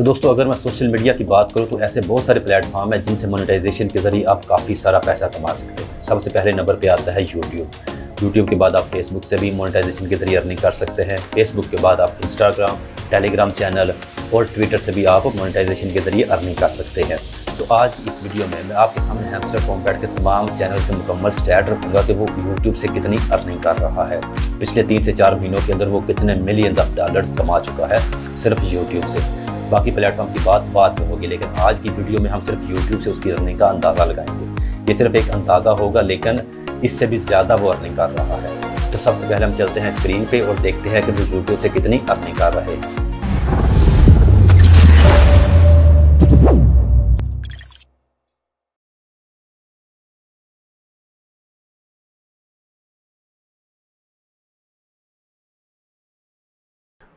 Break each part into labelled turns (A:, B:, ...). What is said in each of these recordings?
A: तो दोस्तों, अगर मैं सोशल मीडिया की बात करूँ तो ऐसे बहुत सारे प्लेटफॉर्म हैं जिनसे मोनेटाइजेशन के ज़रिए आप काफ़ी सारा पैसा कमा सकते हैं। सबसे पहले नंबर पर आता है यूट्यूब यूट्यूब के बाद आप फेसबुक से भी मोनेटाइजेशन के ज़रिए अर्निंग कर सकते हैं। फेसबुक के बाद आप इंस्टाग्राम टेलीग्राम चैनल और ट्विटर से भी आप मोनेटाइजेशन के ज़रिए अर्निंग कर सकते हैं। तो आज इस वीडियो में मैं आपके सामने हैमस्टर कॉम्पैट के तमाम चैनल के मुकम्मल स्टैट रखूँगा कि वो यूट्यूब से कितनी अर्निंग कर रहा है। पिछले तीन से चार महीनों के अंदर वो कितने मिलियन ऑफ़ डॉलर्स कमा चुका है सिर्फ़ यूट्यूब से। बाकी प्लेटफॉर्म की बात बात में होगी, लेकिन आज की वीडियो में हम सिर्फ़ यूट्यूब से उसकी अर्निंग का अंदाज़ा लगाएँगे। ये सिर्फ़ एक अंदाज़ा होगा, लेकिन इससे भी ज़्यादा वो अर्निंग कर रहा है। तो सबसे पहले हम चलते हैं स्क्रीन पे और देखते हैं कि वो यूट्यूब से कितनी अर्निंग कर रहे हैं।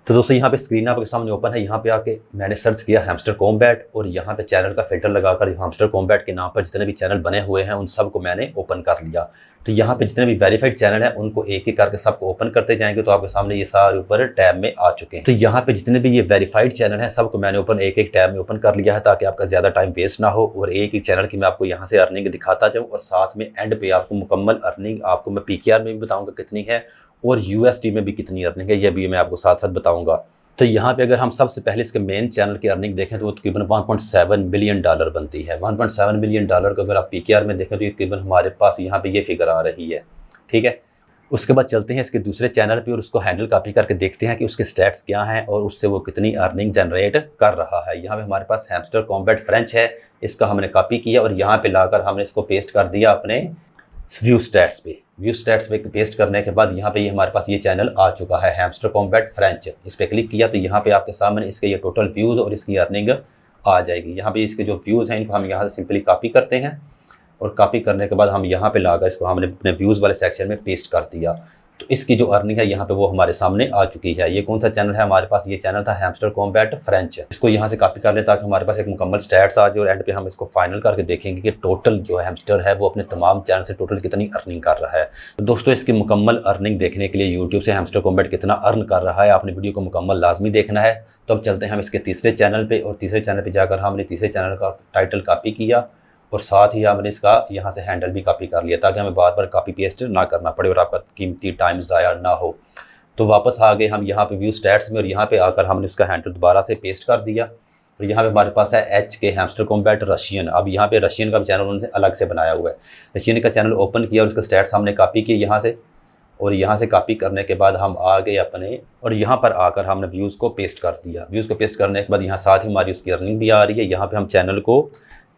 A: तो दोस्तों, यहाँ पे स्क्रीन आपके सामने ओपन है। यहाँ पे आके मैंने सर्च किया हैमस्टर कॉम्बैट और यहाँ पे चैनल का फ़िल्टर लगाकर हैमस्टर कॉम्बैट के नाम पर जितने भी चैनल बने हुए हैं, उन सबको मैंने ओपन कर लिया। तो यहाँ पे जितने भी वेरीफाइड चैनल हैं, उनको एक एक करके सबको ओपन करते जाएँगे तो आपके सामने ये सारे ऊपर टैब में आ चुके हैं। तो यहाँ पे जितने भी ये वेरीफाइड चैनल हैं, सबको मैंने ओपन एक एक टैब में ओपन कर लिया है, ताकि आपका ज़्यादा टाइम वेस्ट ना हो और एक ही चैनल की मैं आपको यहाँ से अर्निंग दिखाता जाऊँ और साथ में एंड पे आपको मुकम्मल अर्निंग आपको मैं पी में भी बताऊँगा कितनी है और यू में भी कितनी अर्निंग है यह भी मैं आपको साथ साथ बताऊँगा। तो यहाँ पे अगर हम सबसे पहले इसके मेन चैनल की अर्निंग देखें तो वो तकरीबन 1.7 बिलियन डॉलर बनती है। 1.7 बिलियन डॉलर को अगर आप पी में देखें तो तकरीबन हमारे पास यहाँ पे ये फिगर आ रही है। ठीक है? उसके बाद चलते हैं इसके दूसरे चैनल पे और उसको हैंडल कॉपी करके देखते हैं कि उसके स्टैट्स क्या हैं और उससे वो कितनी अर्निंग जनरेट कर रहा है। यहाँ पे हमारे पास हैमस्टर कॉम्बैट फ्रेंच है, इसका हमने कॉपी किया और यहाँ पे लाकर हमने इसको पेस्ट कर दिया अपने व्यू स्टैट्स पे। व्यू स्टेट्स पे पेस्ट करने के बाद यहाँ पे ये यह हमारे पास ये चैनल आ चुका है हैमस्टर कॉम्बैट फ्रेंच इस पर क्लिक किया तो यहाँ पे आपके सामने इसके ये टोटल व्यूज़ और इसकी अर्निंग आ जाएगी। यहाँ पे इसके जो व्यूज़ हैं, इनको हम यहाँ से सिंपली कॉपी करते हैं और कॉपी करने के बाद हम यहाँ पे लाकर इसको हमने अपने व्यूज़ वाले सेक्शन में पेस्ट कर दिया। तो इसकी जो अर्निंग है यहाँ पे वो हमारे सामने आ चुकी है। ये कौन सा चैनल है? हमारे पास ये चैनल था हैमस्टर कॉम्बैट फ्रेंच इसको यहाँ से कॉपी कर ले ताकि हमारे पास एक मुकम्मल स्टैट्स आ जाए और एंड पे हम इसको फाइनल करके देखेंगे कि टोटल जो हैमस्टर है वो अपने तमाम चैनल से टोटल कितनी अर्निंग कर रहा है। तो दोस्तों, इसकी मुकम्मल अर्निंग देखने के लिए यूट्यूब से हैमस्टर कॉम्बैट कितना अर्न कर रहा है, आपने वीडियो को मुकम्मल लाजमी देखना है। तो अब चलते हैं हम इसके तीसरे चैनल पर और तीसरे चैनल पर जाकर हमने तीसरे चैनल का टाइटल कापी किया। और साथ ही हमने इसका यहाँ से हैंडल भी कॉपी कर लिया ताकि हमें बार बार कॉपी पेस्ट ना करना पड़े और आपका कीमती टाइम ज़ाया ना हो। तो वापस आ गए हम यहाँ पे व्यू स्टैट्स में और यहाँ पे आकर हमने इसका हैंडल दोबारा से पेस्ट कर दिया। और यहाँ पे हमारे पास है एच के हैमस्टर कॉम्बैट रशियन अब यहाँ पे रशियन का चैनल उन्होंने अलग से बनाया हुआ है। रशियन का चैनल ओपन किया और उसका स्टैट्स हमने कॉपी किए यहाँ से। और यहाँ से कॉपी करने के बाद हम आ गए अपने और यहाँ पर आकर हमने व्यूज़ को पेस्ट कर दिया। व्यूज़ को पेस्ट करने के बाद यहाँ साथ ही हमारी उसकी अर्निंग भी आ रही है। यहाँ पर हम चैनल को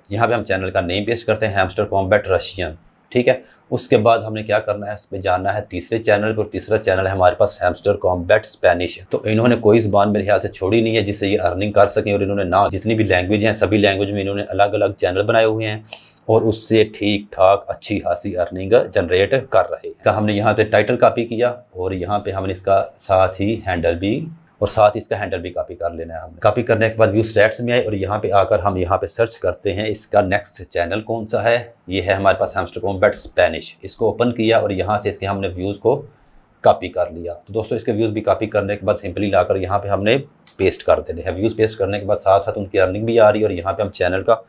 A: यहाँ पे हम चैनल का नेम पेस्ट करते हैं हैमस्टर कॉम्बैट रशियन ठीक है? उसके बाद हमने क्या करना है इस पर जाना है तीसरे चैनल पर तीसरा चैनल है हमारे पास हैमस्टर कॉम्बैट स्पेनिश तो इन्होंने कोई ज़बान मेरे ख्याल से छोड़ी नहीं है जिससे ये अर्निंग कर सकें और इन्होंने ना, जितनी भी लैंग्वेज हैं, सभी लैंग्वेज में इन्होंने अलग अलग चैनल बनाए हुए हैं और उससे ठीक ठाक अच्छी खासी अर्निंग जनरेट कर रहे हैं। तो हमने यहाँ पे टाइटल कॉपी किया और यहाँ पे हमने इसका साथ ही हैंडल भी और साथ ही इसका हैंडल भी कॉपी कर लेना है हमने। कॉपी करने के बाद व्यू स्टैट्स में आए और यहाँ पे आकर हम यहाँ पे सर्च करते हैं, इसका नेक्स्ट चैनल कौन सा है? ये है हमारे पास हैमस्टर कॉम्बैट स्पेनिश इसको ओपन किया और यहाँ से इसके हमने व्यूज़ को कॉपी कर लिया। तो दोस्तों, इसके व्यूज़ भी कॉपी करने के बाद सिंपली लाकर यहाँ पे हमने पेस्ट कर देने हैं। व्यूज़ पेस्ट करने के बाद साथ साथ उनकी अर्निंग भी आ रही है और यहाँ पे हम चैनल का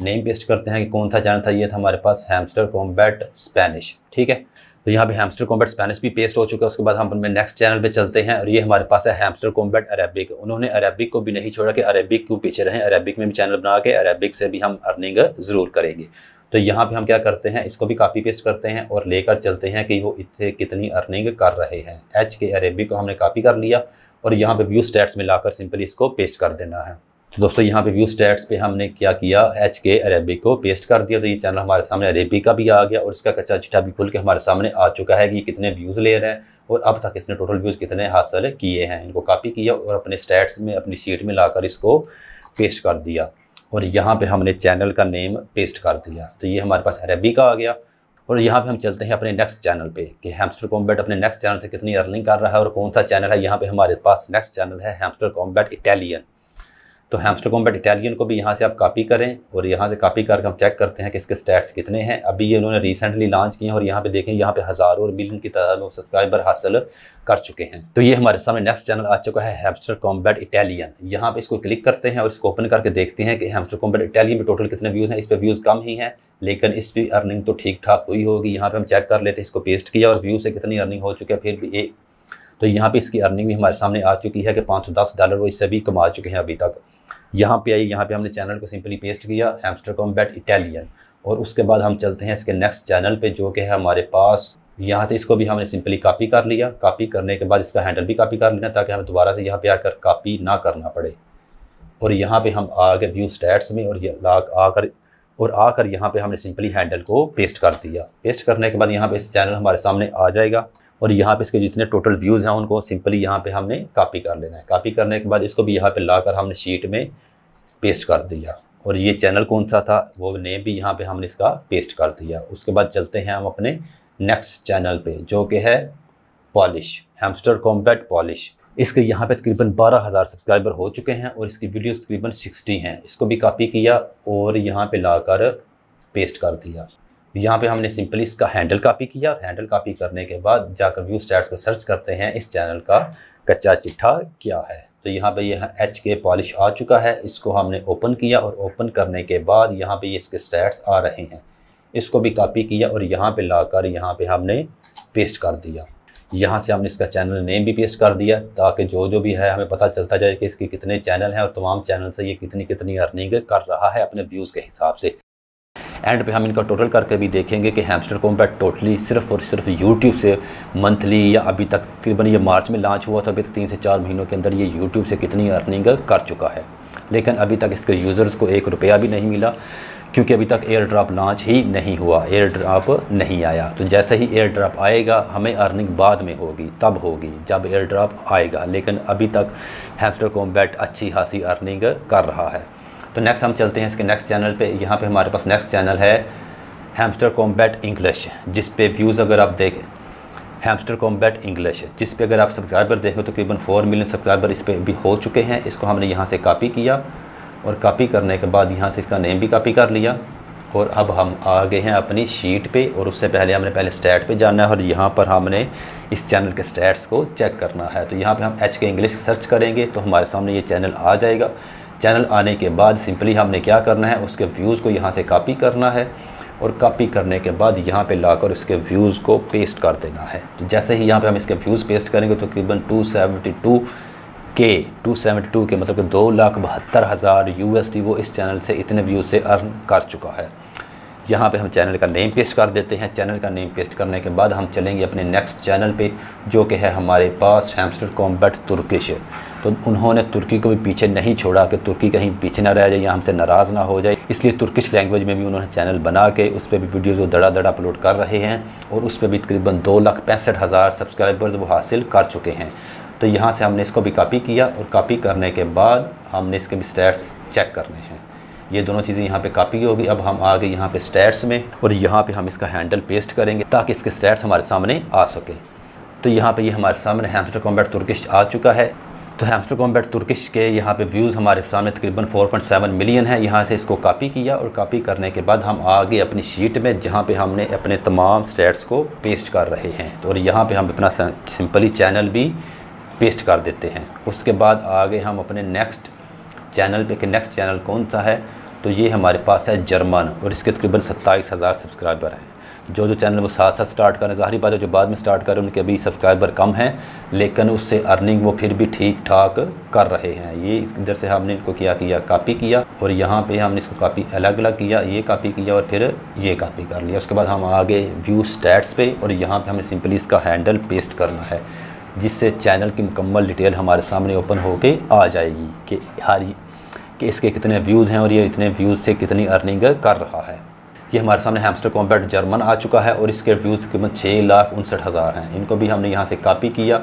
A: नेम पेस्ट करते हैं कि कौन सा चैनल था? ये था हमारे पास हैमस्टर कॉम्बैट स्पेनिश ठीक है? तो यहाँ पे हैमस्टर कॉम्बैट स्पेनिश भी पेस्ट हो चुका है, उसके बाद हम अपने नेक्स्ट चैनल पे चलते हैं और ये हमारे पास है हैमस्टर कॉम्बैट अरेबिक उन्होंने अरेबिक को भी नहीं छोड़ा कि अरेबिक क्यों पीछे रहें अरेबिक में भी चैनल बना के अरेबिक से भी हम अर्निंग ज़रूर करेंगे। तो यहाँ पे हम क्या करते हैं, इसको भी कापी पेस्ट करते हैं और लेकर चलते हैं कि वो इससे कितनी अर्निंग कर रहे हैं। एच के अरेबिक को हमने कापी कर लिया और यहाँ पे व्यू स्टैट्स में लाकर सिंपली इसको पेस्ट कर देना है। तो दोस्तों, यहाँ पे व्यू स्टैट्स पे हमने क्या किया? एच के अरेबिक को पेस्ट कर दिया। तो ये चैनल हमारे सामने अरेबिक का भी आ गया और इसका कच्चा चिट्ठा भी खुल के हमारे सामने आ चुका है कि कितने व्यूज़ ले रहे हैं और अब तक इसने टोटल व्यूज़ कितने हासिल किए हैं। इनको कॉपी किया और अपने स्टैट्स में, अपनी शीट में लाकर इसको पेस्ट कर दिया और यहाँ पर हमने चैनल का नेम पेस्ट कर दिया। तो ये हमारे पास अरेबिक का आ गया और यहाँ पे हम चलते हैं अपने नेक्स्ट चैनल पे कि हैमस्टर कॉम्बैट अपने नेक्स्ट चैनल से कितनी अर्निंग कर रहा है और कौन सा चैनल है? यहाँ पे हमारे पास नेक्स्ट चैनल है हैमस्टर कॉम्बैट इटालियन तो हैमस्टर कॉम्बैट इटालियन को भी यहाँ से आप कॉपी करें और यहाँ से कॉपी करके हम चेक करते हैं कि इसके स्टैट्स कितने हैं। अभी ये उन्होंने रिसेंटली लॉन्च किए हैं और यहाँ पे देखें, यहाँ पे हज़ारों और मिलियन की तादाद सब्सक्राइबर हासिल कर चुके हैं। तो ये हमारे सामने नेक्स्ट चैनल आ चुका है हैमस्टर कॉम्बैट इटालियन यहाँ पर इसको क्लिक करते हैं और इसको ओपन करके देखते हैं कि हैमस्टर कॉम्बैट इटालियन में टोटल कितने व्यूज़ हैं। इस पर व्यूज़ कम ही हैं, लेकिन इस पर अर्निंग तो ठीक ठाक हुई होगी। यहाँ पर हम चेक कर लेते हैं, इसको पेस्ट किया और व्यू से कितनी अर्निंग हो चुकी है, फिर भी एक तो यहाँ पे इसकी अर्निंग भी हमारे सामने आ चुकी है कि 510 डॉलर वो इससे भी कमा चुके हैं अभी तक। यहाँ पे आई यहाँ पे हमने चैनल को सिंपली पेस्ट किया हैमस्टर कॉम्बैट इटालियन और उसके बाद हम चलते हैं इसके नेक्स्ट चैनल पे, जो कि है हमारे पास। यहाँ से इसको भी हमने सिंपली कॉपी कर लिया। कॉपी करने के बाद इसका हैंडल भी कॉपी कर लेना, ताकि हमें दोबारा से यहाँ पे आकर कॉपी ना करना पड़े। और यहाँ पे हम आ गए व्यू स्टैट्स में, और आकर और आकर यहाँ पे हमने सिंपली हैंडल को पेस्ट कर दिया। पेस्ट करने के बाद यहाँ पे इस चैनल हमारे सामने आ जाएगा। और यहाँ पे इसके जितने टोटल व्यूज़ हैं उनको सिंपली यहाँ पे हमने कॉपी कर लेना है। कॉपी करने के बाद इसको भी यहाँ पे लाकर हमने शीट में पेस्ट कर दिया। और ये चैनल कौन सा था? वो नेम भी यहाँ पे हमने इसका पेस्ट कर दिया। उसके बाद चलते हैं हम अपने नेक्स्ट चैनल पे, जो कि है पॉलिश हैमस्टर कॉम्बैट पॉलिश इसके यहाँ पे तकरीबन बारह हज़ार सब्सक्राइबर हो चुके हैं और इसकी वीडियो तकरीबन सिक्सटी हैं। इसको भी कॉपी किया और यहाँ पे लाकर पेस्ट कर दिया। यहाँ पे हमने सिंपली इसका हैंडल कॉपी किया। हैंडल कॉपी करने के बाद जाकर व्यू स्टैट्स पर सर्च करते हैं। इस चैनल का कच्चा चिट्ठा क्या है? तो यहाँ पे यह एच के पॉलिश आ चुका है। इसको हमने ओपन किया और ओपन करने के बाद यहाँ पे ये इसके स्टैट्स आ रहे हैं। इसको भी कॉपी किया और यहाँ पे लाकर यहाँ पे हमने पेस्ट कर दिया। यहाँ से हमने इसका चैनल नेम भी पेस्ट कर दिया ताकि जो जो भी है हमें पता चलता जाए कि इसके कितने चैनल हैं और तमाम चैनल से ये कितनी कितनी अर्निंग कर रहा है अपने व्यूज़ के हिसाब से। एंड पे हम इनका टोटल करके भी देखेंगे कि हैमस्टर कॉम्पैट टोटली सिर्फ़ और सिर्फ़ यूट्यूब से मंथली या अभी तक तकरीबन ये मार्च में लॉन्च हुआ था, अभी तक तीन से चार महीनों के अंदर ये यूट्यूब से कितनी अर्निंग कर चुका है। लेकिन अभी तक इसके यूज़र्स को एक रुपया भी नहीं मिला, क्योंकि अभी तक एयर ड्रॉप लॉन्च ही नहीं हुआ एयर ड्रॉप नहीं आया। तो जैसे ही एयर ड्रॉप आएगा, हमें अर्निंग बाद में होगी, तब होगी, जब एयर ड्रॉप आएगा। लेकिन अभी तक हैमस्टर कॉम्बैट अच्छी खासी अर्निंग कर रहा है। तो नेक्स्ट हम चलते हैं इसके नेक्स्ट चैनल पे। यहाँ पे हमारे पास नेक्स्ट चैनल है हैमस्टर कॉम्बैट इंग्लिश जिस पे व्यूज़ अगर आप देखें। हैमस्टर कॉम्बैट इंग्लिश जिस पे अगर आप सब्सक्राइबर देखें तो तकरीबन फोर मिलियन सब्सक्राइबर इस पर भी हो चुके हैं। इसको हमने यहाँ से कापी किया और कापी करने के बाद यहाँ से इसका नेम भी कापी कर लिया। और अब हम आ गए हैं अपनी शीट पे और उससे पहले हमने पहले स्टैट पे जाना है और यहाँ पर हमने इस चैनल के स्टैट्स को चेक करना है। तो यहाँ पे हम एच के इंग्लिश सर्च करेंगे तो हमारे सामने ये चैनल आ जाएगा। चैनल आने के बाद सिंपली हमने क्या करना है, उसके व्यूज़ को यहाँ से कॉपी करना है और कॉपी करने के बाद यहाँ पे लाकर उसके व्यूज़ को पेस्ट कर देना है। तो जैसे ही यहाँ पे हम इसके व्यूज़ पेस्ट करेंगे तो तकरीबन two seventy two K two seventy two K मतलब कि दो लाख बहत्तर हज़ार यूएसडी वो इस चैनल से इतने व्यूज़ से अर्न कर चुका है। यहाँ पे हम चैनल का नेम पेस्ट कर देते हैं। चैनल का नेम पेस्ट करने के बाद हम चलेंगे अपने नेक्स्ट चैनल पे, जो कि है हमारे पास हैमस्टर कॉम्बैट तुर्किश तो उन्होंने तुर्की को भी पीछे नहीं छोड़ा कि तुर्की कहीं पीछे ना रह जाए या हमसे नाराज़ ना हो जाए। इसलिए तुर्किश लैंग्वेज में भी उन्होंने चैनल बना के उस पर भी वीडियोज़ वो दड़ा दड़ा अपलोड कर रहे हैं और उस पर भी तकरीबन दो लाख पैंसठ हज़ार सब्सक्राइबर्स वो हासिल कर चुके हैं। तो यहाँ से हमने इसको भी कापी किया और कापी करने के बाद हमने इसके भी स्टैट्स चेक करने हैं। ये दोनों चीज़ें यहाँ पे कापी होगी। अब हम आ गए यहाँ पे स्टैट्स में और यहाँ पे हम इसका हैंडल पेस्ट करेंगे ताकि इसके स्टैट्स हमारे सामने आ सके। तो यहाँ पे ये यह हमारे सामने हैमस्टर कॉम्बैट तुर्किश आ चुका है। तो हैमस्टर कॉम्बैट तुर्किश के यहाँ पे व्यूज़ हमारे सामने तकरीबन 4.7 मिलियन है। यहाँ से इसको कॉपी किया और कॉपी करने के बाद हम आगे अपनी शीट में, जहाँ पे हमने अपने तमाम स्टेट्स को पेस्ट कर रहे हैं तो और यहाँ पे हम अपना सिंपली चैनल भी पेस्ट कर देते हैं। उसके बाद आगे हम अपने नेक्स्ट चैनल पे, कि नेक्स्ट चैनल कौन सा है? तो ये हमारे पास है जर्मन, और इसके तकरीबन सत्ताईस हज़ार सब्सक्राइबर हैं। जो जो चैनल वो साथ साथ स्टार्ट करें ज़ाहरी बात है, जो बाद में स्टार्ट करें उनके अभी सब्सक्राइबर कम हैं, लेकिन उससे अर्निंग वो फिर भी ठीक ठाक कर रहे हैं। ये इधर से हमने इनको किया किया कापी किया, और यहाँ पे हमने इसको कापी अलग अलग किया, ये कापी किया और फिर ये कापी कर लिया। उसके बाद हम आगे व्यू स्टैट्स पे, और यहाँ पर हमें सिंपली इसका हैंडल पेस्ट करना है, जिससे चैनल की मुकम्मल डिटेल हमारे सामने ओपन होके आ जाएगी कि हर कि इसके कितने व्यूज़ हैं और ये इतने व्यूज़ से कितनी अर्निंग कर रहा है। ये हमारे सामने हैमस्टर कॉम्बैट जर्मन आ चुका है और इसके व्यूज़ कीमत छः लाख उनसठ हज़ार हैं। इनको भी हमने यहाँ से कापी किया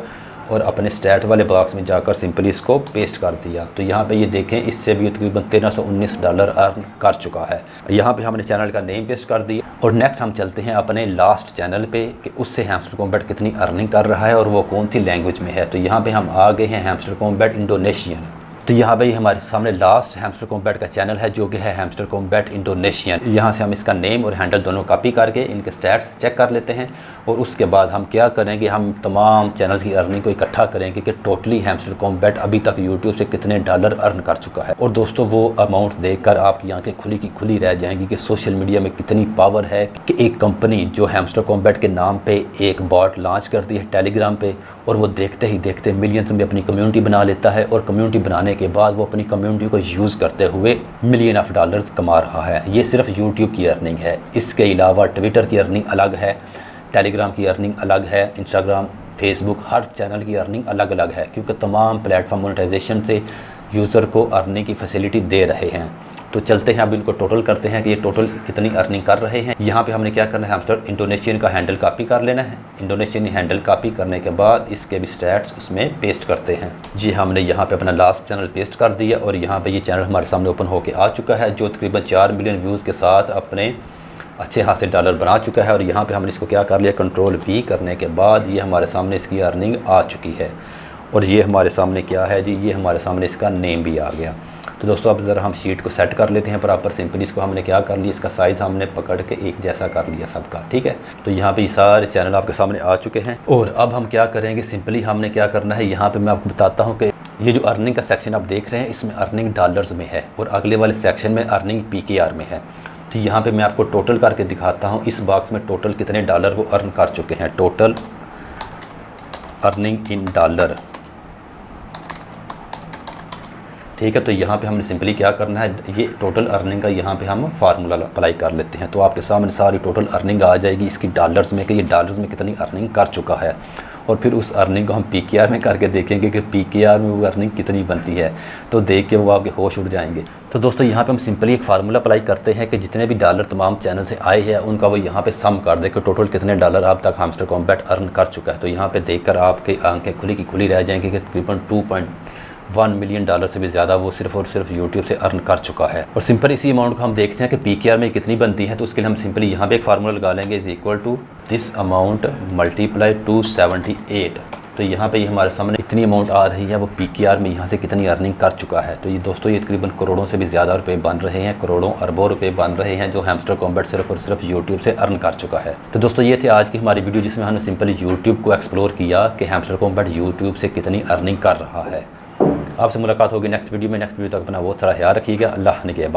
A: और अपने स्टैट वाले बॉक्स में जाकर सिंपली इसको पेस्ट कर दिया। तो यहाँ पे ये देखें, इससे भी तकरीबन तेरह सौ उन्नीस डॉलर अर्न कर चुका है। यहाँ पे हमने चैनल का नेम पेस्ट कर दिया और नेक्स्ट हम चलते हैं अपने लास्ट चैनल पे कि उससे हैमस्टर कॉम्बैट कितनी अर्निंग कर रहा है और वो कौन सी लैंग्वेज में है। तो यहाँ पर हम आ गए हैं हैमस्टर कॉम्बैट इंडोनेशियन तो यहाँ भाई हमारे सामने लास्ट हैमस्टर कॉम्बैट का चैनल है, जो कि है हैमस्टर कॉम्बैट इंडोनेशियन यहाँ से हम इसका नेम और हैंडल दोनों कॉपी करके इनके स्टैट्स चेक कर लेते हैं और उसके बाद हम क्या करेंगे, हम तमाम चैनल की अर्निंग को इकट्ठा करेंगे कि टोटली हैमस्टर कॉम्बैट अभी तक यूट्यूब से कितने डॉलर अर्न कर चुका है। और दोस्तों वो अमाउंट देख कर आपकी आँखें खुली की खुली रह जाएँगी कि सोशल मीडिया में कितनी पावर है कि एक कंपनी जो हैमस्टर कॉम्बैट के नाम पर एक बॉट लॉन्च करती है टेलीग्राम पर और वो देखते ही देखते मिलियंस में अपनी कम्यूनिटी बना लेता है और कम्यूनिटी बनाने के बाद वो अपनी कम्युनिटी को यूज़ करते हुए मिलियन ऑफ़ डॉलर्स कमा रहा है। ये सिर्फ़ यूट्यूब की अर्निंग है। इसके अलावा ट्विटर की अर्निंग अलग है। टेलीग्राम की अर्निंग अलग है। इंस्टाग्राम फेसबुक हर चैनल की अर्निंग अलग अलग है। क्योंकि तमाम प्लेटफॉर्म मोनेटाइजेशन से यूज़र को अर्निंग की फैसिलिटी दे रहे हैं। तो चलते हैं, अब इनको टोटल करते हैं कि ये टोटल कितनी अर्निंग कर रहे हैं। यहाँ पे हमने क्या करना है हमस्टर इंडोनेशियन का हैंडल कॉपी कर लेना है। इंडोनेशियन हैंडल कॉपी करने के बाद इसके भी स्टैट्स उसमें पेस्ट करते हैं। जी हमने यहाँ पे अपना लास्ट चैनल पेस्ट कर दिया और यहाँ पे ये चैनल हमारे सामने ओपन होकर आ चुका है, जो तकरीबन चार मिलियन व्यूज़ के साथ अपने अच्छे खासे डॉलर बना चुका है। और यहाँ पे हमने इसको क्या कर लिया कंट्रोल वी करने के बाद ये हमारे सामने इसकी अर्निंग आ चुकी है। और ये हमारे सामने क्या है जी? ये हमारे सामने इसका नेम भी आ गया। तो दोस्तों, अब ज़रा हम शीट को सेट कर लेते हैं प्रॉपर सिंपली इसको हमने क्या कर लिया? इसका साइज़ हमने पकड़ के एक जैसा कर लिया सबका, ठीक है? तो यहाँ पे सारे चैनल आपके सामने आ चुके हैं। और अब हम क्या करेंगे? सिंपली हमने क्या करना है? यहाँ पे मैं आपको बताता हूँ कि ये जो अर्निंग का सेक्शन आप देख रहे हैं, इसमें अर्निंग डॉलर्स में है और अगले वाले सेक्शन में अर्निंग पी में है। तो यहाँ पर मैं आपको टोटल करके दिखाता हूँ। इस बॉक्स में टोटल कितने डॉलर वो अर्न कर चुके हैं? टोटल अर्निंग इन डॉलर ठीक है तो यहाँ पे हमने सिंपली क्या करना है, ये टोटल अर्निंग का यहाँ पे हम फार्मूला अप्लाई कर लेते हैं। तो आपके सामने सारी टोटल अर्निंग आ जाएगी, इसकी डॉलर्स में कि ये डॉलर्स में कितनी अर्निंग कर चुका है। और फिर उस अर्निंग को हम पी के आर में करके देखेंगे कि पी के आर में वो अर्निंग कितनी बनती है। तो देख के वो आपके होश उड़ जाएँगे। तो दोस्तों, यहाँ पे हम सिंपली एक फार्मूला अप्लाई करते हैं कि जितने भी डॉलर तमाम चैनल से आए हैं, उनका वो यहाँ पे सम कर दे कि टोटल कितने डॉलर अब तक हामस्टर कॉम्बैट अर्न कर चुका है। तो यहाँ पे देखकर आपके आँखें खुली की खुली रह जाएँगी कि तकरीबन two point one million dollar से भी ज़्यादा वो सिर्फ़ और सिर्फ़ यूट्यूब से अर्न कर चुका है। और सिंपल इसी अमाउंट को हम देखते हैं कि पी में कितनी बनती है तो उसके लिए हम सिंपली यहाँ पे एक फार्मूला लगा लेंगे is equal to this amount multiply two seventy eight तो यहाँ पे ये हमारे सामने इतनी अमाउंट आ रही है, वो पी के आर में यहाँ से कितनी अर्निंग कर चुका है। तो ये दोस्तों ये तकरीबन करोड़ों से भी ज़्यादा रुपए बन रहे हैं, करोड़ों अरबों रुपए बन रहे हैं जो हैमस्टर कॉम्बैट सिर्फ़ और सिर्फ़ यूट्यूब से अर्न कर चुका है। तो दोस्तों ये थे आज की हमारी वीडियो जिसमें हमने सिंपली यूट्यूब को एक्सप्लोर किया कि हैमस्टर कॉम्बैट यूट्यूब से कितनी अर्निंग कर रहा है। आपसे मुलाकात होगी नेक्स्ट वीडियो में। नेक्स्ट वीडियो तक अपना बहुत सारा ख्याल रखिएगा। अल्लाह ने के